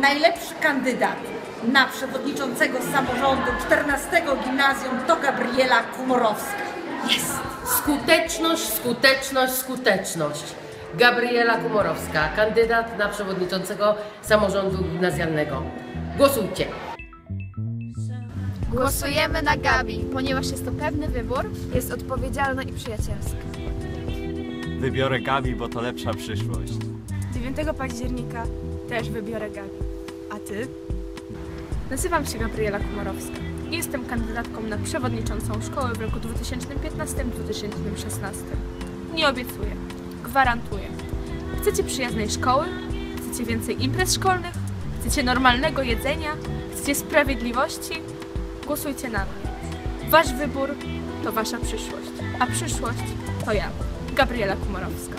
Najlepszy kandydat na przewodniczącego samorządu 14 gimnazjum to Gabriela Kumorowska. Jest! Skuteczność, skuteczność, skuteczność. Gabriela Kumorowska, kandydat na przewodniczącego samorządu gimnazjalnego. Głosujcie. Głosujemy na Gabi, ponieważ jest to pewny wybór. Jest odpowiedzialna i przyjacielska. Wybiorę Gabi, bo to lepsza przyszłość. 9 października też wybiorę Gabi. A ty? Nazywam się Gabriela Komorowska jestem kandydatką na przewodniczącą szkoły w roku 2015-2016. Nie obiecuję, gwarantuję. Chcecie przyjaznej szkoły? Chcecie więcej imprez szkolnych? Chcecie normalnego jedzenia? Chcecie sprawiedliwości? Głosujcie na mnie. Wasz wybór to wasza przyszłość, a przyszłość to ja, Gabriela Komorowska.